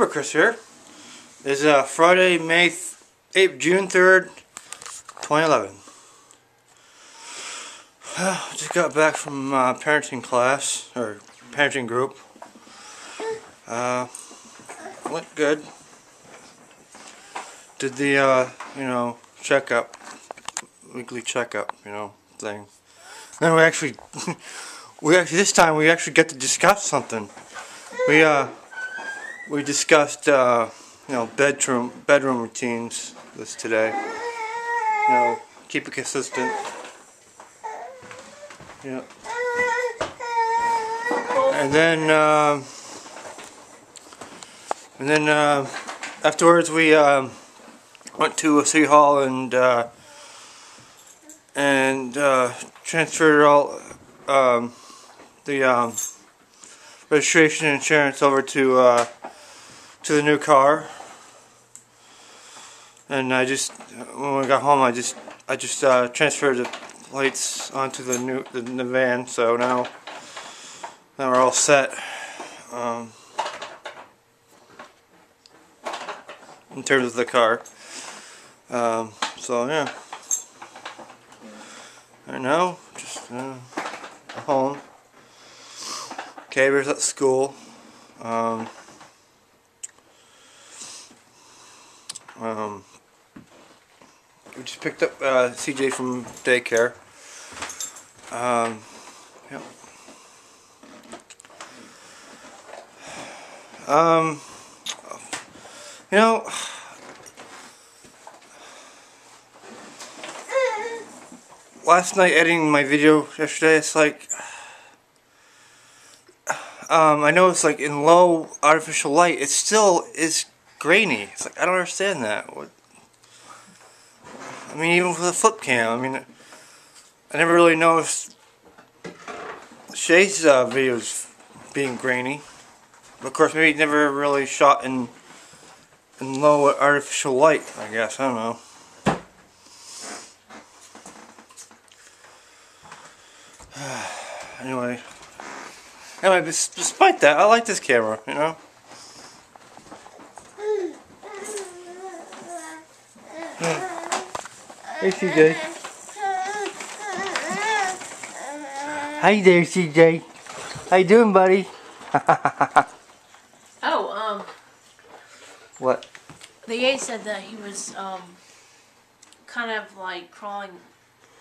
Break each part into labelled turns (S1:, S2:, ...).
S1: Super Chris here. It's uh, Friday, May th 8th, June 3rd, 2011. Just got back from uh, parenting class, or parenting group. Uh, went good. Did the, uh, you know, checkup, weekly checkup, you know, thing. Then we actually, we actually, this time we actually get to discuss something. We, uh, we discussed, uh, you know, bedroom bedroom routines this today. You know, keep it consistent. Yeah. And then, um and then uh, afterwards we um, went to a city hall and uh, and uh, transferred all um, the um, registration and insurance over to uh, to the new car. And I just, when we got home, I just, I just uh, transferred the plates onto the new, the, the van. So now, now we're all set. Um, in terms of the car. Um, so yeah. Right now, just uh, home. Caber's at school. Um, Um, we just picked up uh, CJ from daycare. Um, yeah. Um, you know, last night editing my video yesterday, it's like, um, I know it's like in low artificial light, it still is grainy. It's like I don't understand that. What? I mean, even with the flip cam, I mean, I never really noticed Shay's uh, videos being grainy. Of course, maybe never really shot in in low artificial light. I guess I don't know. anyway, anyway, despite that, I like this camera. You know. Hey CJ. Hi there CJ. How you doing buddy?
S2: oh, um.
S1: What?
S2: The A said that he was, um, kind of like crawling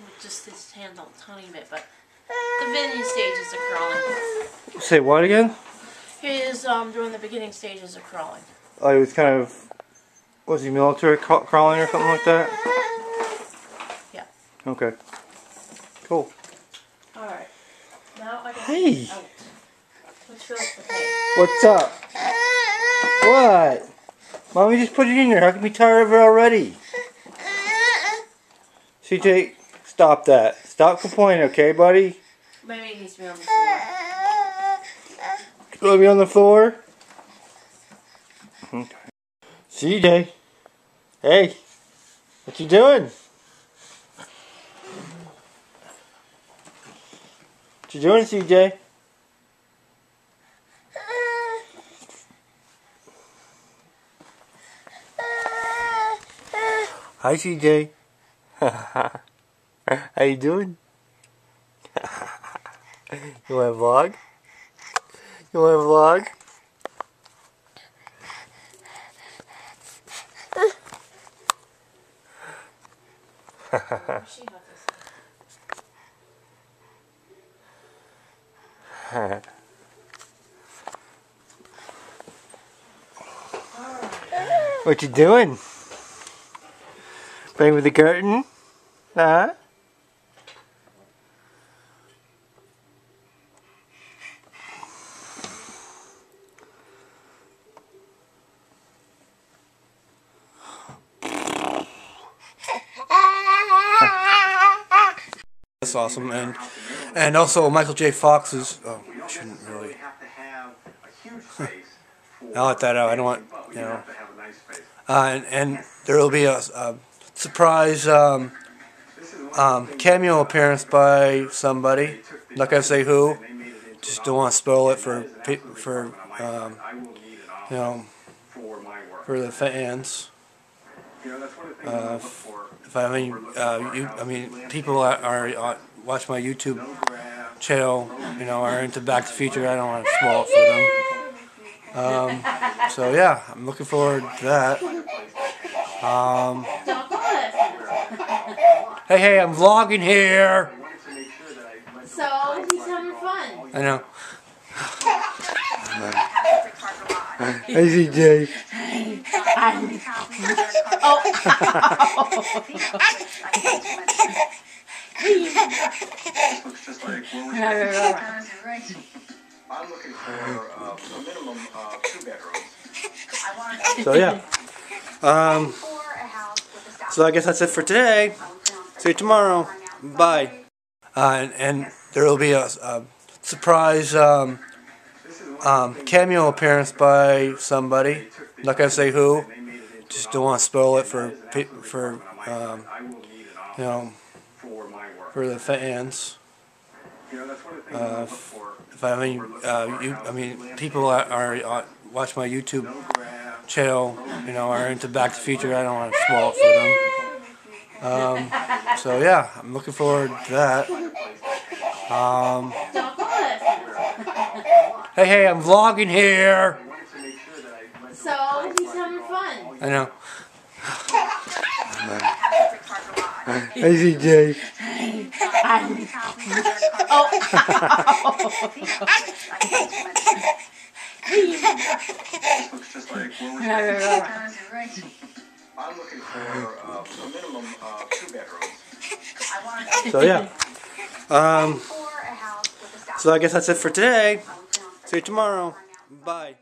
S2: with just his hands a tiny bit, but the beginning stages of crawling.
S1: Say what again?
S2: He is, um, doing the beginning stages of crawling.
S1: Oh, he was kind of was he military crawling or something like that?
S2: Yeah.
S1: Okay. Cool.
S2: Alright. Now I got
S1: Hey.
S2: Out.
S1: What's up? What? Mommy just put it in there. How can be tired of it already? CJ, stop that. Stop complaining, okay, buddy?
S2: Maybe it needs to be on the floor.
S1: Want be on the floor? Okay. CJ. Hey, what you doing? What you doing, CJ? Hi, CJ. How you doing? you want a vlog? You want a vlog?
S2: Got.
S3: What you doing? Playing with the curtain? Huh? That's awesome, and and also Michael J. Fox is. Oh, I shouldn't really. I'll let that out. I don't want you know. Uh, and, and there will be a, a surprise um, um, cameo appearance by somebody. Not gonna say who. Just don't want to spoil it for for um, you know for my for the fans. Uh, if I mean, uh, you, I mean, people are, are uh, watch my YouTube channel. You know, are into Back to the Future. I don't want to spoil it for them. Um, so yeah, I'm looking forward to that. Um,
S2: Don't call it.
S3: hey, hey, I'm vlogging here.
S2: So he's having fun.
S3: I know.
S4: Was I'm looking for uh, a minimum of two bedrooms.
S3: So yeah. Um, so I guess that's it for today. See you tomorrow. Bye. Uh, and, and there will be a, a surprise um, um, cameo appearance by somebody. Not gonna say who. Just don't want to spoil it for for um, you know for the fans. Uh, if I mean, uh, you, I mean, people are, are uh, watch my YouTube channel. You know, are into Back to the Future. I don't want to spoil it for them. Um, so yeah, I'm looking forward to that. Um,
S2: Don't call it.
S3: hey, hey, I'm vlogging here.
S2: So he's having fun.
S3: I know. Hey, CJ.
S4: Looks just like what was I'm looking for uh, a minimum of two bedrooms.
S3: So yeah. Um, so I guess that's it for today. See you tomorrow. Bye.